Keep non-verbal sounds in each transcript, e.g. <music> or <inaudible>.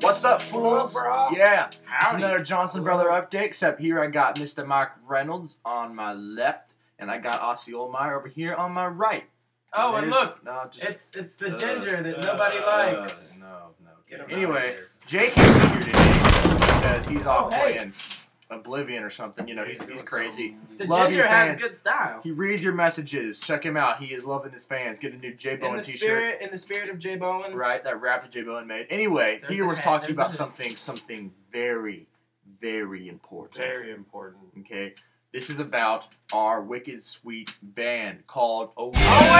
What's up, fools? Hello, yeah, Howdy. it's another Johnston Brother update. Except here, I got Mr. Mark Reynolds on my left, and I got Ossie Olmeyer over here on my right. Oh, and, and look, no, just, it's it's the uh, ginger that uh, nobody uh, likes. Uh, no, no. Get him anyway, Jake is here today because he's oh, off oh, playing. Hey playing Oblivion or something. You know, he's, He's he's crazy. The Love ginger you, has fans. good style. He reads your messages. Check him out. He is loving his fans. Get a new J In Bowen the t-shirt. spirit, in the spirit of Jay Boan. Right, that rap that Jay Boan made. Anyway, There's here the we're hat, talking there's about the- something something very, very important. Very important. Okay. This is about our wicked sweet band called Awakening. Oh,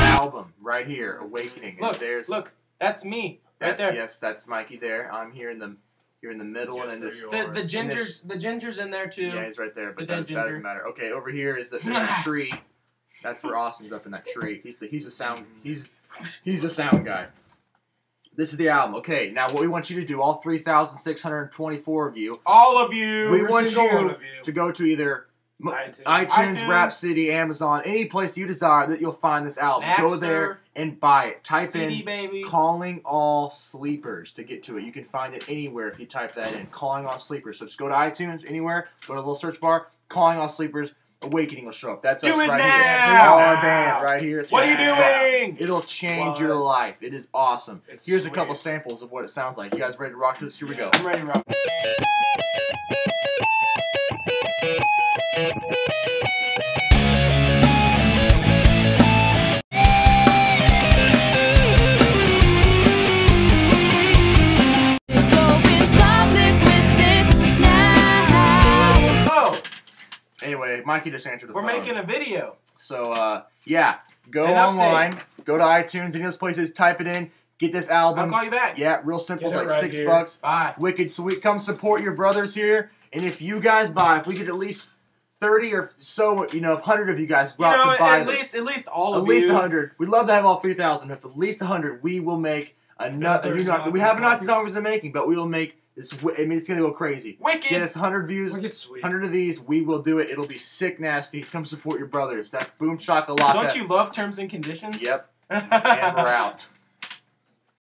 album right here, Awakening. Look, and there's Look, that's me right that's, there. Yes, that's Mikey there. I'm here in the here in the middle, Yes, and then this. The the And gingers this- the gingers in there too. Yeah, he's right there, but The that, that doesn't matter. Okay, over here is the, there's <laughs> a tree. That's where Austin's up in that tree. He's the he's a sound he's he's a sound guy. This is the album. Okay, now what we want you to do, all three thousand six hundred twenty-four of you, All of you. we want you one of you. to go to either m- iTunes. iTunes, iTunes. Rhapsody, Amazon, any place you desire that you'll find this album. Go there and buy it. Type CD in baby. Calling All Sleepers to get to it. You can find it anywhere if you type that in. Calling All Sleepers. So just go to iTunes, anywhere, go to the little search bar, Calling All Sleepers, Awakening will show up. That's Do us it right now! here. Our band right here. It's What are you gonna- doing? It'll change What? your life. It is awesome. It's Here's a couple samples of what it sounds like. You guys ready to rock this? Here we go. I'm ready, Rob. Oh, Anyway, Mikey just answered the we're phone. making a video. So uh, yeah, go An update. online, go to iTunes, any of those places, type it in, get this album. I'll call you back. Yeah, real simple, it's it like right six here. bucks. Bye. Wicked sweet. Come support your brothers here, and if you guys buy, if we get at least thirty or so, you know, if hundred of you guys go You out know, to buy at this, least at least all of them. at of least you. hundred. We'd love to have all three thousand. If at least hundred, we will make another. Another You know, we have Nazi sausage. songs in the making, but we will make this. wi- I mean, it's gonna go crazy. Wicked. Get us hundred views. Look at sweet. 100 of these, we will do it. It'll be sick nasty. Come support your brothers. That's Boom Shakalaka. Don't you love terms and conditions? Yep. <laughs> And we're out.